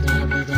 da da da